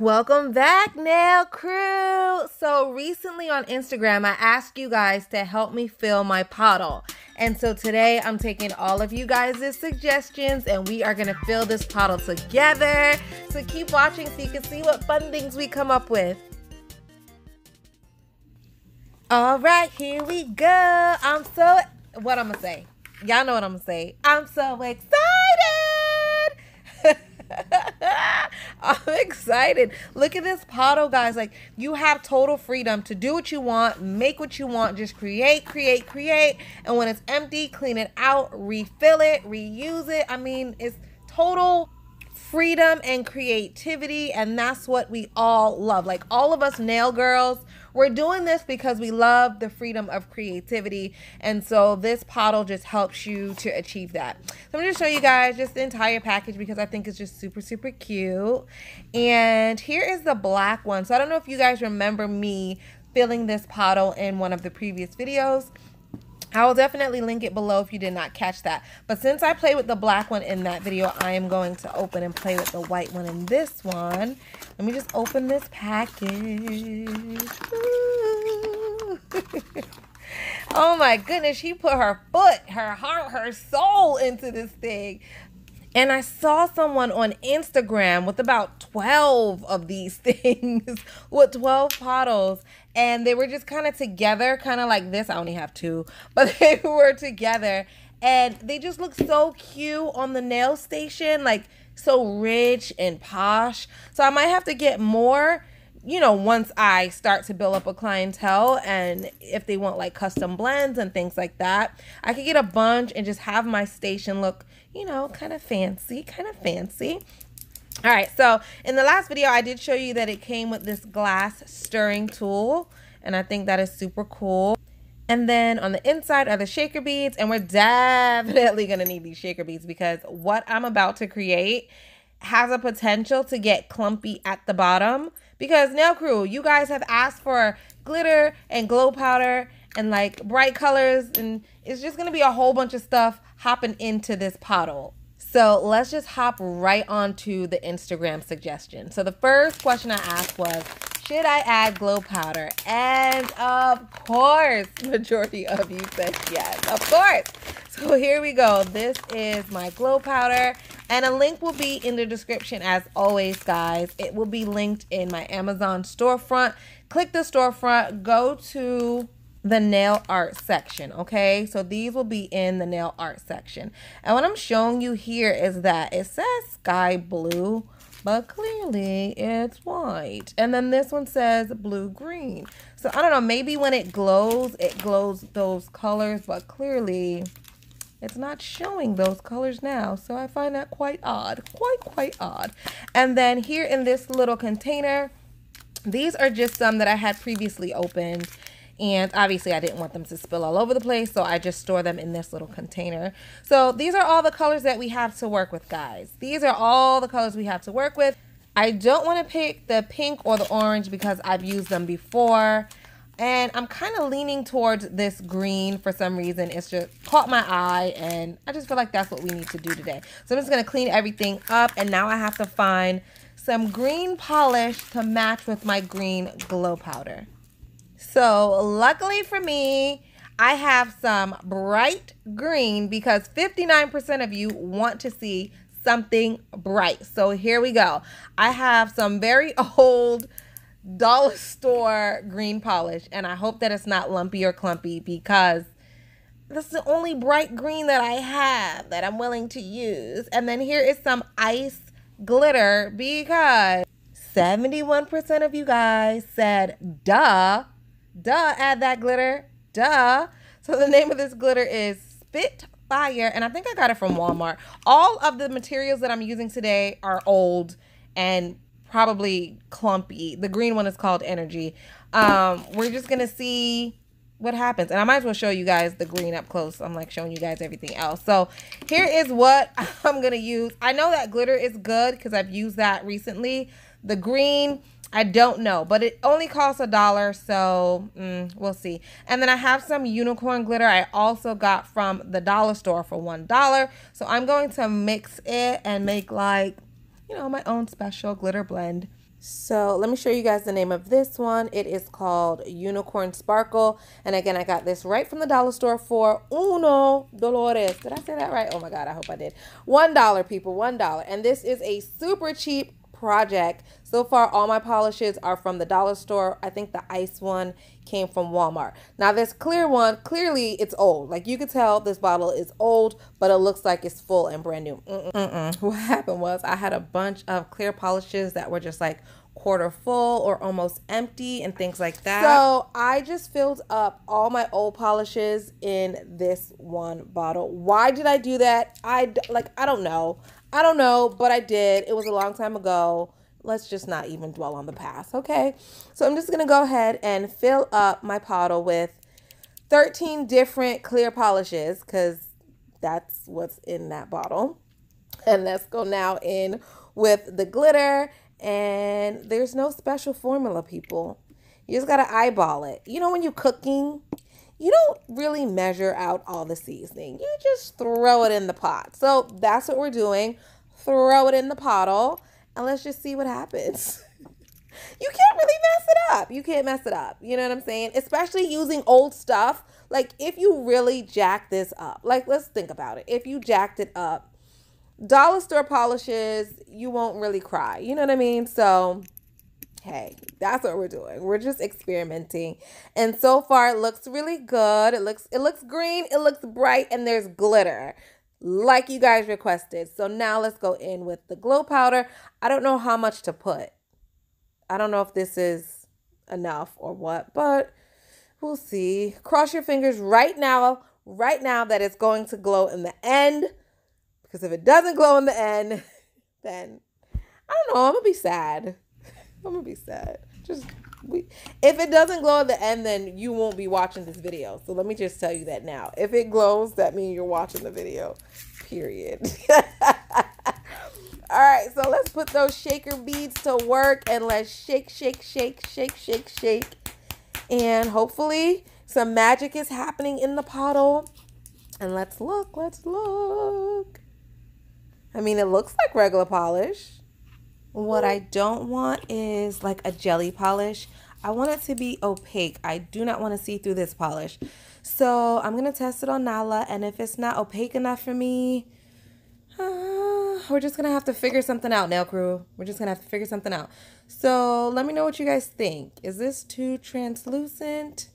Welcome back, Nail Crew. So, recently on Instagram, I asked you guys to help me fill my Pottle. And so today I'm taking all of you guys' suggestions and we are going to fill this Pottle together. So, keep watching so you can see what fun things we come up with. All right, here we go. I'm so, what I'm going to say? Y'all know what I'm going to say. I'm so excited. Excited. Look at this Pottle, guys. Like, you have total freedom to do what you want, make what you want, just create, create, create. And when it's empty, clean it out, refill it, reuse it. I mean, it's total freedom and creativity. And that's what we all love. Like, all of us nail girls we're doing this because we love the freedom of creativity. And so this Pottle just helps you to achieve that. So I'm going to show you guys just the entire package because I think it's just super, super cute. And here is the black one. So I don't know if you guys remember me filling this Pottle in one of the previous videos. I will definitely link it below if you did not catch that. But since I played with the black one in that video, I am going to open and play with the white one in this one. Let me just open this package. oh my goodness, she put her foot, her heart, her soul into this thing. And I saw someone on Instagram with about 12 of these things, with 12 bottles. And they were just kind of together, kind of like this. I only have two, but they were together. And they just look so cute on the nail station, like so rich and posh. So I might have to get more you know, once I start to build up a clientele and if they want like custom blends and things like that, I could get a bunch and just have my station look, you know, kind of fancy, kind of fancy. All right, so in the last video, I did show you that it came with this glass stirring tool, and I think that is super cool. And then on the inside are the shaker beads, and we're definitely gonna need these shaker beads because what I'm about to create has a potential to get clumpy at the bottom because nail crew you guys have asked for glitter and glow powder and like bright colors and it's just gonna be a whole bunch of stuff hopping into this Pottle so let's just hop right onto the Instagram suggestion. So the first question I asked was, should I add glow powder? And of course, majority of you said yes, of course. So here we go. This is my glow powder and a link will be in the description as always, guys. It will be linked in my Amazon storefront. Click the storefront, go to the nail art section okay so these will be in the nail art section and what i'm showing you here is that it says sky blue but clearly it's white. And then this one says blue green so i don't know maybe when it glows it glows those colors but clearly it's not showing those colors now. So i find that quite odd quite quite odd. And then here in this little container these are just some that i had previously opened and obviously I didn't want them to spill all over the place so I just store them in this little container so these are all the colors that we have to work with guys these are all the colors we have to work with I don't want to pick the pink or the orange because I've used them before and I'm kind of leaning towards this green for some reason. It's just caught my eye and I just feel like that's what we need to do today. So I'm just going to clean everything up and now I have to find some green polish to match with my green glow powder. So luckily for me, I have some bright green because 59% of you want to see something bright. So here we go. I have some very old dollar store green polish and I hope that it's not lumpy or clumpy because that's the only bright green that I have that I'm willing to use. And then here is some ice glitter because 71% of you guys said duh Duh, add that glitter. Duh. So the name of this glitter is Spitfire, and I think I got it from Walmart. All of the materials that I'm using today are old and probably clumpy. The green one is called Energy. Um, we're just gonna see what happens. And I might as well show you guys the green up close. I'm like showing you guys everything else. So here is what I'm going to use. I know that glitter is good because I've used that recently. The green, I don't know, but it only costs a dollar, so mm, we'll see. And then I have some unicorn glitter I also got from the dollar store for one dollar. So I'm going to mix it and make like, you know, my own special glitter blend. So let me show you guys the name of this one. It is called Unicorn Sparkle. And again, I got this right from the dollar store for uno dolores. Did I say that right? Oh my God, I hope I did. One dollar, people, one dollar. And this is a super cheap project. So far, all my polishes are from the dollar store. I think the ice one came from Walmart. Now, this clear one, clearly it's old. Like you could tell this bottle is old, but it looks like it's full and brand new. Mm -mm -mm. What happened was I had a bunch of clear polishes that were just like quarter full or almost empty and things like that. So I just filled up all my old polishes in this one bottle. Why did I do that? I like I don't know. I don't know, but I did. It was a long time ago. Let's just not even dwell on the past, okay? So I'm just going to go ahead and fill up my bottle with 13 different clear polishes because that's what's in that bottle. And let's go now in with the glitter and there's no special formula, people. You just got to eyeball it. You know, when you're cooking, you don't really measure out all the seasoning. You just throw it in the pot. So that's what we're doing. Throw it in the bottle and let's just see what happens. you can't really mess it up. You can't mess it up. You know what I'm saying? Especially using old stuff. Like if you really jack this up, like let's think about it. If you jacked it up, dollar store polishes, you won't really cry. You know what I mean? So, hey, that's what we're doing. We're just experimenting. And so far it looks really good. It looks it looks green, it looks bright and there's glitter like you guys requested. So now let's go in with the glow powder. I don't know how much to put. I don't know if this is enough or what, but we'll see. Cross your fingers right now, right now that it's going to glow in the end because if it doesn't glow in the end, then I don't know. I'm gonna be sad. I'm gonna be sad. Just we, if it doesn't glow at the end, then you won't be watching this video. So let me just tell you that now. If it glows, that means you're watching the video. Period. All right, so let's put those shaker beads to work and let's shake, shake, shake, shake, shake, shake. And hopefully some magic is happening in the bottle. And let's look, let's look. I mean, it looks like regular polish. What I don't want is like a jelly polish. I want it to be opaque. I do not want to see through this polish. So I'm going to test it on Nala. And if it's not opaque enough for me, uh, we're just going to have to figure something out, nail crew. We're just going to have to figure something out. So let me know what you guys think. Is this too translucent?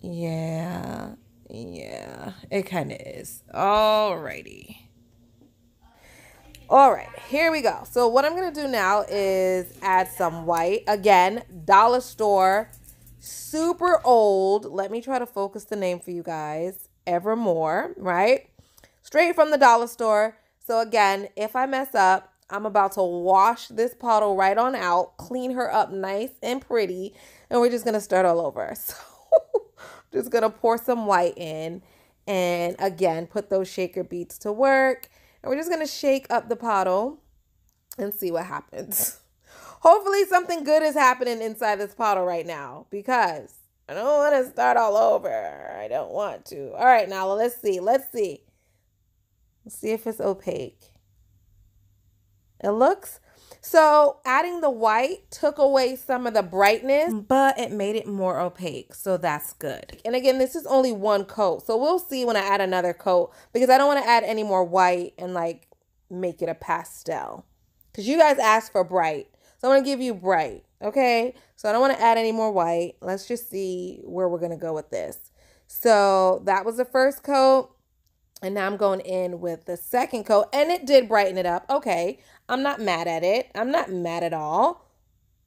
Yeah. Yeah, it kind of is. Alrighty. All right, here we go. So what I'm going to do now is add some white. Again, dollar store, super old. Let me try to focus the name for you guys. Evermore, right? Straight from the dollar store. So again, if I mess up, I'm about to wash this bottle right on out, clean her up nice and pretty, and we're just going to start all over. So just going to pour some white in and again, put those shaker beads to work and we're just going to shake up the bottle and see what happens. Hopefully something good is happening inside this bottle right now because I don't want to start all over. I don't want to. All right, now let's see. Let's see. Let's see if it's opaque. It looks so adding the white took away some of the brightness, but it made it more opaque. So that's good. And again, this is only one coat. So we'll see when I add another coat because I don't want to add any more white and like make it a pastel. Because you guys asked for bright. So I'm going to give you bright. Okay. So I don't want to add any more white. Let's just see where we're going to go with this. So that was the first coat. And now I'm going in with the second coat and it did brighten it up. Okay. I'm not mad at it. I'm not mad at all.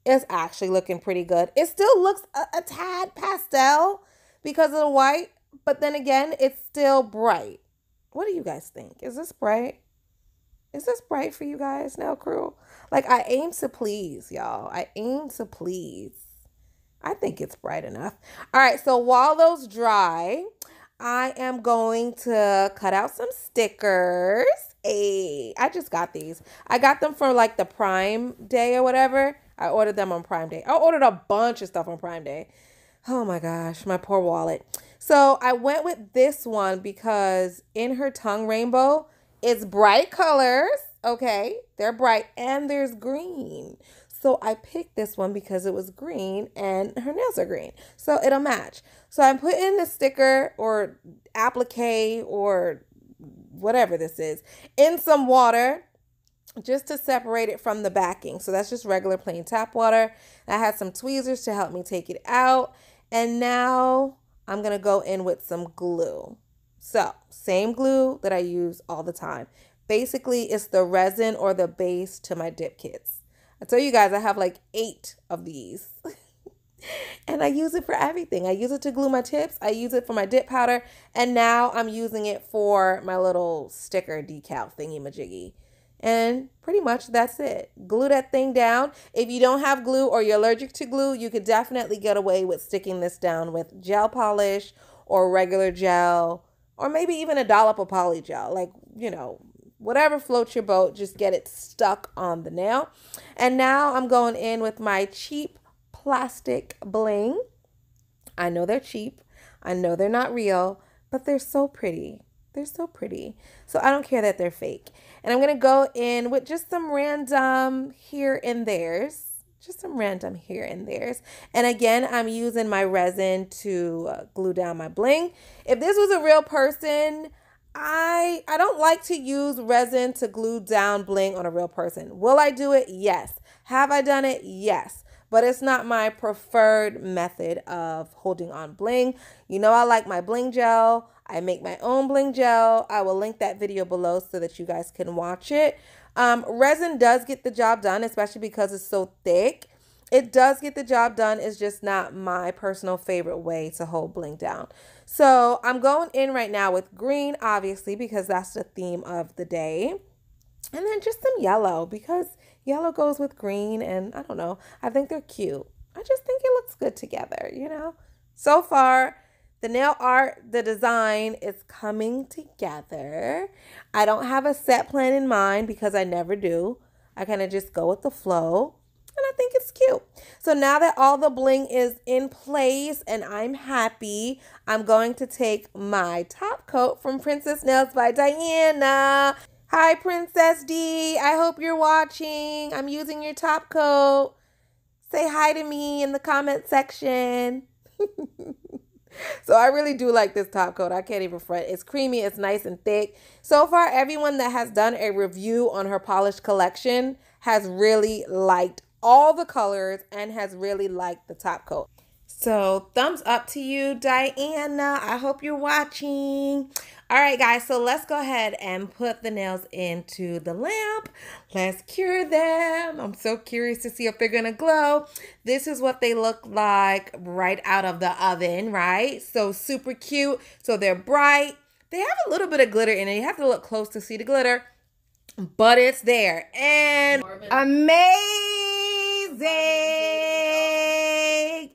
It's actually looking pretty good. It still looks a, a tad pastel because of the white, but then again, it's still bright. What do you guys think? Is this bright? Is this bright for you guys now, crew? Like, I aim to please, y'all. I aim to please. I think it's bright enough. All right, so while those dry, I am going to cut out some stickers. Hey, I just got these. I got them for like the Prime Day or whatever. I ordered them on Prime Day. I ordered a bunch of stuff on Prime Day. Oh my gosh, my poor wallet. So I went with this one because in her tongue rainbow, it's bright colors okay? They're bright and there's green. So I picked this one because it was green and her nails are green. So it'll match. So I'm putting the sticker or applique or whatever this is in some water just to separate it from the backing. So that's just regular plain tap water. I had some tweezers to help me take it out. And now I'm going to go in with some glue. So same glue that I use all the time. Basically, it's the resin or the base to my dip kits. I tell you guys, I have like eight of these. and I use it for everything. I use it to glue my tips. I use it for my dip powder. And now I'm using it for my little sticker decal thingy majiggy. And pretty much that's it. Glue that thing down. If you don't have glue or you're allergic to glue, you could definitely get away with sticking this down with gel polish or regular gel or maybe even a dollop of poly gel. Like, you know, whatever floats your boat, just get it stuck on the nail. And now I'm going in with my cheap plastic bling. I know they're cheap. I know they're not real, but they're so pretty. They're so pretty. So I don't care that they're fake. And I'm going to go in with just some random here and there's. Just some random here and there's. And again, I'm using my resin to uh, glue down my bling. If this was a real person, I I don't like to use resin to glue down bling on a real person. Will I do it? Yes. Have I done it? Yes. But it's not my preferred method of holding on bling. You know I like my bling gel. I make my own bling gel. I will link that video below so that you guys can watch it. Um, resin does get the job done, especially because it's so thick. It does get the job done. It's just not my personal favorite way to hold bling down. So I'm going in right now with green, obviously, because that's the theme of the day. And then just some yellow because yellow goes with green. And I don't know, I think they're cute. I just think it looks good together, you know? So far, the nail art, the design is coming together. I don't have a set plan in mind because I never do. I kind of just go with the flow and I think it's cute. So now that all the bling is in place and I'm happy, I'm going to take my top coat from Princess Nails by Diana. Hi, Princess D. I hope you're watching. I'm using your top coat. Say hi to me in the comment section. so I really do like this top coat. I can't even front. It's creamy. It's nice and thick. So far, everyone that has done a review on her polished collection has really liked all the colors and has really liked the top coat. So thumbs up to you, Diana. I hope you're watching. All right, guys, so let's go ahead and put the nails into the lamp. Let's cure them. I'm so curious to see if they're gonna glow. This is what they look like right out of the oven, right? So super cute. So they're bright. They have a little bit of glitter in it. You have to look close to see the glitter, but it's there. And amazing. Hey,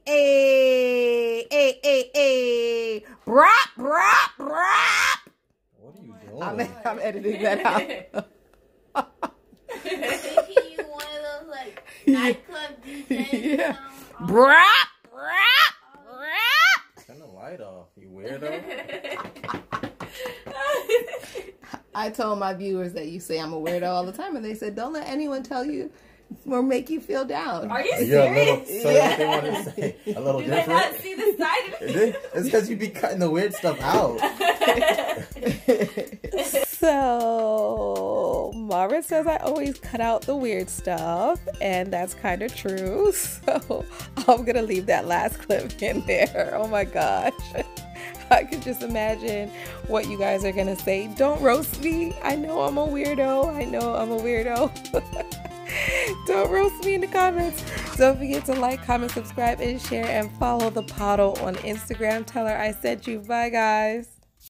hey, hey, hey. Brap, brap, brap. What are you doing? I'm, I'm editing that out. Thinking you one of those like nightclub DJs. Yeah. um, brap, brap, brap. Turn the light off, you weirdo. I told my viewers that you say I'm a weirdo all the time, and they said, "Don't let anyone tell you or make you feel down." Are you You're a little. serious? So what they want to say? A little Do they not see the side of Is it? It's because you'd be cutting the weird stuff out. So, Marvin says I always cut out the weird stuff, and that's kind of true. So, I'm gonna leave that last clip in there. Oh my gosh. I can just imagine what you guys are gonna say. Don't roast me. I know I'm a weirdo. I know I'm a weirdo. Don't roast me in the comments. Don't forget to like, comment, subscribe, and share, and follow the Pottle on Instagram. Tell her I sent you. Bye, guys.